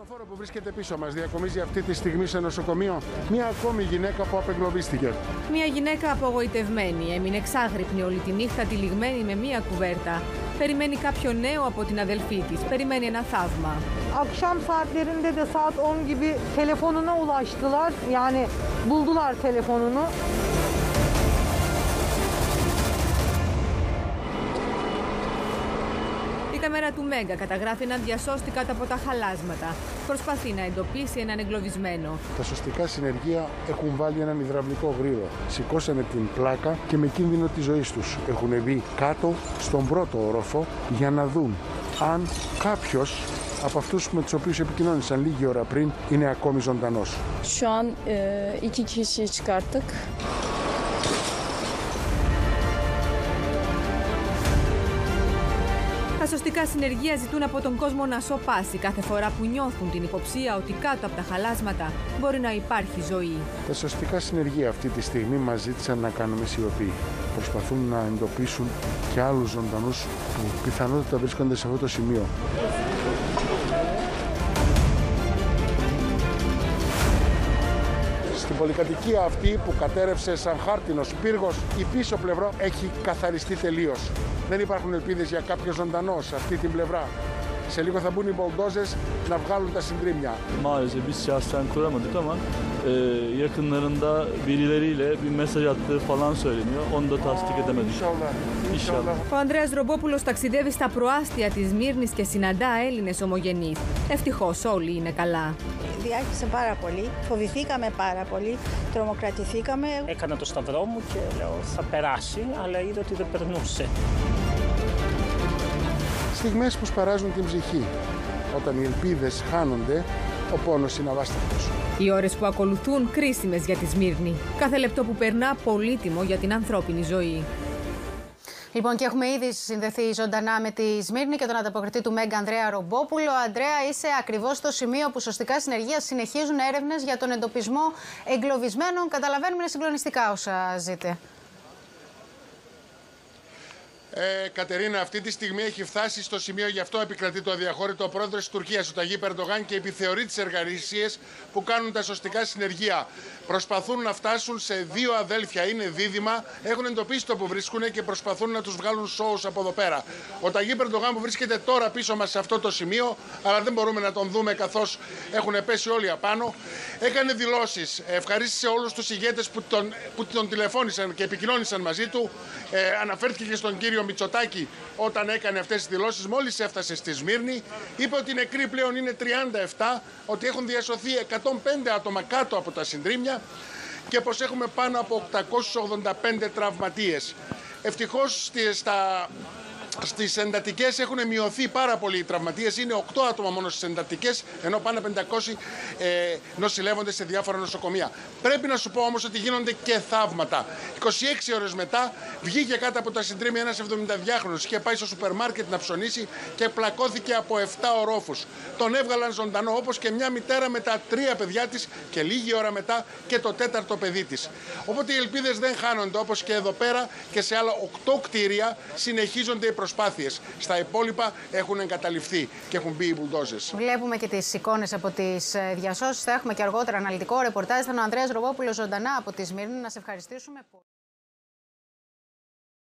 ασθενοφόρο που βρίσκεται πίσω μας διακομίζει αυτή τη στιγμή σε νοσοκομείο μία ακόμη γυναίκα που απεγκλωβίστηκε. Μια γυναίκα απογοητευμένη έμεινε εξάγρυπνη όλη τη nύχτα τυλιγμένη με μία κουβέρτα. Περιμένει κάποιο νέο από την αδελφή της. Περιμένει ένα θαύμα. Akşam saatlerinde de saat 10 gibi telefonuna ulaştılar. Yani buldular telefonunu. Κάμερα του Μέγκα καταγράφει έναν διασώστη κάτω από τα χαλάσματα. Προσπαθεί να εντοπίσει έναν εγκλωβισμένο. Τα σωστικά συνεργεία έχουν βάλει έναν υδραυλικό γρήγορο. Σηκώσανε την πλάκα και με κίνδυνο της ζωής τους έχουν μπει κάτω στον πρώτο όροφο για να δουν αν κάποιος από αυτούς με τους οποίους επικοινώνησαν λίγη ώρα πριν είναι ακόμη ζωντανός. Şu an e, iki kişiyi çıkarttık. Τα σωστικά συνεργεία ζητούν από τον κόσμο να σοπάσει κάθε φορά που νιώθουν την υποψία ότι κάτω από τα χαλάσματα μπορεί να υπάρχει ζωή. Τα σωστικά συνεργεία αυτή τη στιγμή μας ζήτησαν να κάνουμε σιωπή. Προσπαθούν να εντοπίσουν και άλλους ζωντανούς που πιθανότατα βρίσκονται σε αυτό το σημείο. Στην πολυκατοικία αυτή που κατέρευσε σαν χάρτινος πύργος, η πίσω πλευρά έχει καθαριστεί τελείως. Δεν υπάρχουν ελπίδες για κάποιο ζωντανό σε αυτή την πλευρά. Σε λίγο θα μπουν οι μπολντόζες να βγάλουν τα συντρίμια. Maalesef biz şahsen kuramadık ama e, yakınlarında birileriyle bir mesaj attığı falan söyleniyor. Onu da tasdik edemedik. Inşallah. İnşallah. Ο Ανδρέας Ρομπόπουλος ταξιδεύει στα προάστια της Μύρνης και συναντά Έλληνες ομογενείς. Ευτυχώς όλοι είναι καλά. Διάχυσε πάρα πολύ, φοβηθήκαμε πάρα πολύ, τρομοκρατηθήκαμε. Έκανα το σταυρό μου και λέω θα περάσει, αλλά είδα ότι δεν περνούσε. Στιγμές που σπαράζουν την ψυχή. Όταν οι ελπίδες χάνονται, ο πόνος είναι αβάσταχτος. Οι ώρες που ακολουθούν κρίσιμες για τη Σμύρνη. Κάθε λεπτό που περνά πολύτιμο για την ανθρώπινη ζωή. Λοιπόν, και έχουμε ήδη συνδεθεί ζωντανά με τη Σμύρνη και τον ανταποκριτή του Μέγκα Ανδρέα Ρομπόπουλο. Αντρέα, είσαι ακριβώς στο σημείο που σωστικά συνεργεία συνεχίζουν έρευνες για τον εντοπισμό εγκλωβισμένων. Καταλαβαίνουμε είναι συγκλονιστικά όσα ζείτε. Ε, Κατερίνα, αυτή τη στιγμή έχει φτάσει στο σημείο, γι' αυτό επικρατεί το αδιαχώρητο ο πρόεδρος της Τουρκίας, ο Ταγί Περντογάν, και επιθεωρεί τις εργασίες που κάνουν τα σωστικά συνεργεία. Προσπαθούν να φτάσουν σε δύο αδέλφια, είναι δίδυμα, έχουν εντοπίσει το που βρίσκουν και προσπαθούν να τους βγάλουν σώους από εδώ πέρα. Ο Ταγί Περντογάν που βρίσκεται τώρα πίσω μας σε αυτό το σημείο, αλλά δεν μπορούμε να τον δούμε καθώς έχουν πέσει όλοι απάνω, έκανε δηλώσεις. Ευχαρίστησε όλους τους ηγέτες που τον, που τον τηλεφώνησαν και επικοινώνησαν μαζί του. Ε, αναφέρθηκε και στον κύριο Μητσοτάκη όταν έκανε αυτές τις δηλώσεις μόλις έφτασε στη Σμύρνη είπε ότι οι νεκροί πλέον είναι 37 ότι έχουν διασωθεί 105 άτομα κάτω από τα συντρίμια και πως έχουμε πάνω από 885 τραυματίες. Ευτυχώς στη- στα Στις εντατικές έχουν μειωθεί πάρα πολύ οι τραυματίες. Είναι 8 άτομα μόνο στις εντατικές, ενώ πάνω από 500 ε, νοσηλεύονται σε διάφορα νοσοκομεία. Πρέπει να σου πω όμως ότι γίνονται και θαύματα. 26 ώρες μετά βγήκε κάτω από τα συντρίμια ένας 72χρονο. Είχε πάει στο σούπερ μάρκετ να ψωνίσει και πλακώθηκε από 7 ορόφους. Τον έβγαλαν ζωντανό όπως και μια μητέρα με τα τρία παιδιά της και λίγη ώρα μετά και το τέταρτο παιδί της. Οπότε οι ελπίδες δεν χάνονται όπως και εδώ πέρα και σε άλλα 8 κτίρια συνεχίζονται οι προσπάθειες. Στα υπόλοιπα έχουν εγκαταληφθεί και έχουν μπει οι μπουλντόζες. Βλέπουμε και τις εικόνες από τις διασώσεις. Θα έχουμε και αργότερα αναλυτικό ρεπορτάζ. Ήταν ο Ανδρέας Ρομπόπουλο ζωντανά από τη Σμύρνη. Να σε ευχαριστήσουμε πολύ.